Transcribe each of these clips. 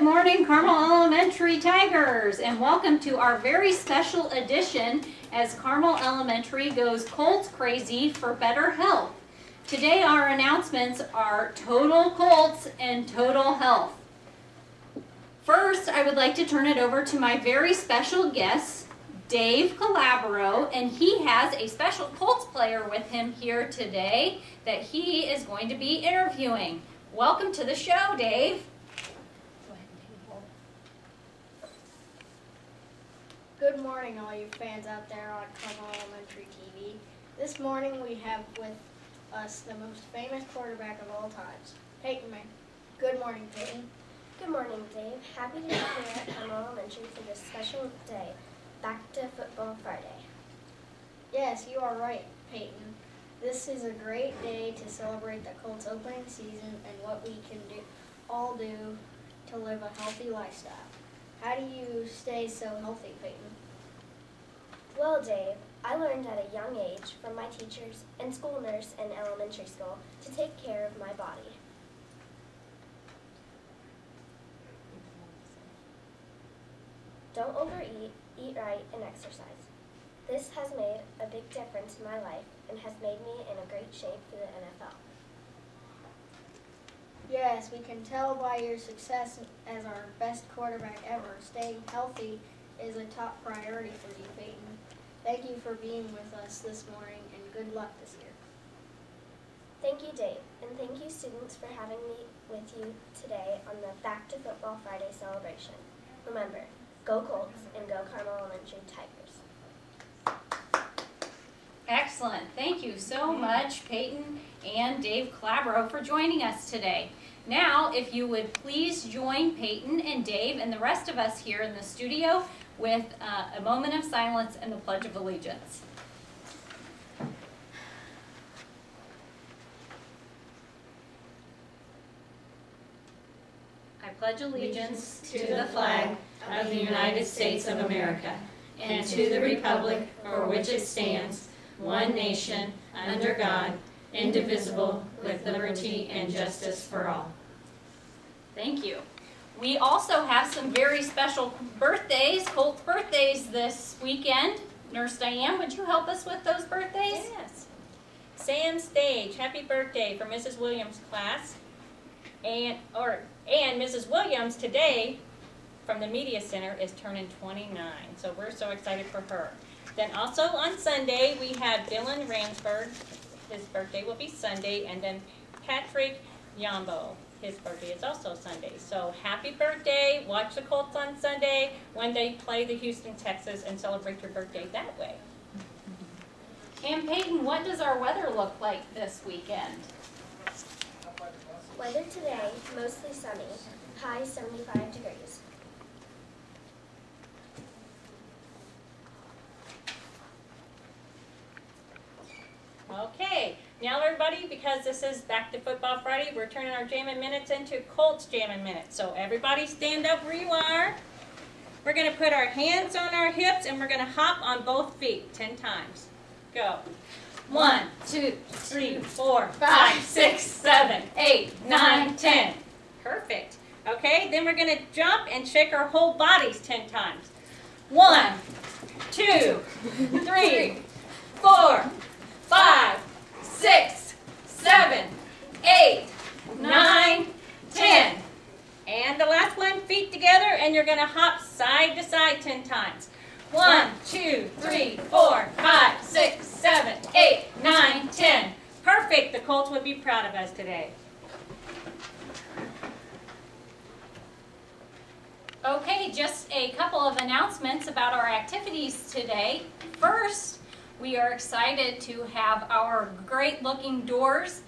morning, Carmel Elementary Tigers, and welcome to our very special edition as Carmel Elementary goes Colts crazy for better health. Today our announcements are Total Colts and Total Health. First, I would like to turn it over to my very special guest, Dave Calabro, and he has a special Colts player with him here today that he is going to be interviewing. Welcome to the show, Dave. Good morning, all you fans out there on Carmel Elementary TV. This morning we have with us the most famous quarterback of all times, Peyton Manning. Good morning, Peyton. Good morning, Dave. Happy to be here at Carmel Elementary for this special day, Back to Football Friday. Yes, you are right, Peyton. This is a great day to celebrate the Colts opening season and what we can do, all do to live a healthy lifestyle. How do you stay so healthy, Peyton? Well, Dave, I learned at a young age from my teachers and school nurse in elementary school to take care of my body. Don't overeat, eat right, and exercise. This has made a big difference in my life and has made me in a great shape for the NFL. Yes, we can tell by your success as our best quarterback ever. Staying healthy is a top priority for you, Peyton. Thank you for being with us this morning and good luck this year. Thank you, Dave, and thank you, students, for having me with you today on the Back to Football Friday celebration. Remember, go Colts and go Carmel Elementary Tigers. Excellent. Thank you so mm. much, Peyton and Dave Calabro, for joining us today. Now, if you would please join Peyton and Dave and the rest of us here in the studio with uh, a moment of silence and the Pledge of Allegiance. I pledge allegiance to the flag of the United States of America and to the republic for which it stands, one nation, under God, indivisible, with liberty and justice for all. Thank you. We also have some very special birthdays, Colt birthdays this weekend. Nurse Diane, would you help us with those birthdays? Yes. Sam Stage, happy birthday for Mrs. Williams' class. And, or, and Mrs. Williams today from the Media Center is turning 29, so we're so excited for her. Then also on Sunday, we have Dylan Ransford. His birthday will be Sunday, and then Patrick Yambo. His birthday is also Sunday. So happy birthday. Watch the Colts on Sunday when they play the Houston Texans and celebrate your birthday that way. And Peyton, what does our weather look like this weekend? Weather today, mostly sunny, high 75 degrees. Okay, now everybody, because this is Back to Football Friday, we're turning our jamming minutes into Colts jamming minutes. So everybody stand up where you are. We're going to put our hands on our hips and we're going to hop on both feet 10 times. Go. One, two, three, four, five, six, seven, eight, nine, ten. Perfect. Okay, then we're going to jump and shake our whole bodies 10 times. One, two, three, four, five, six, seven, eight, nine, ten. And the last one, feet together, and you're going to hop side to side 10 times. One, two, three, four, five, six, seven, eight, nine, ten. Perfect. The Colts would be proud of us today. Okay, just a couple of announcements about our activities today. First, we are excited to have our great looking doors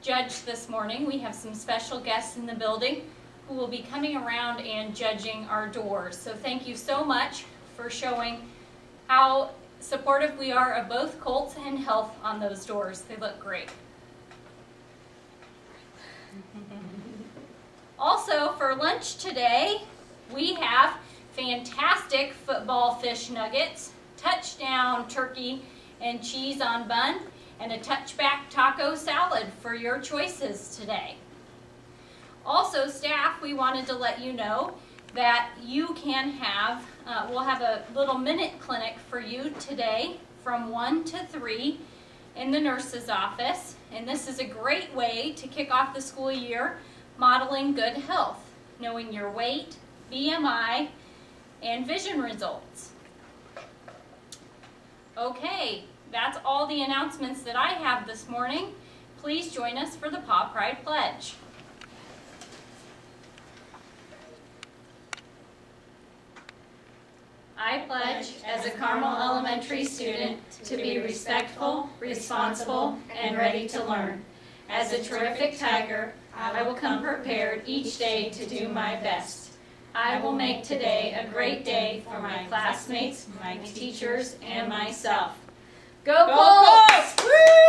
judged this morning. We have some special guests in the building who will be coming around and judging our doors. So thank you so much for showing how supportive we are of both Colts and Health on those doors. They look great. Also, for lunch today, we have fantastic football fish nuggets, touchdown turkey and cheese on bun, and a touchback taco salad for your choices today. Also, staff, we wanted to let you know that you can have, uh, we'll have a little minute clinic for you today from 1 to 3 in the nurse's office. And this is a great way to kick off the school year modeling good health, knowing your weight, BMI, and vision results. Okay, that's all the announcements that I have this morning. Please join us for the Paw Pride Pledge. I pledge, as a Carmel Elementary student, to be respectful, responsible, and ready to learn. As a terrific tiger, I will come prepared each day to do my best. I will make today a great day for my classmates, my teachers, and myself. Go Go Colts! Colts!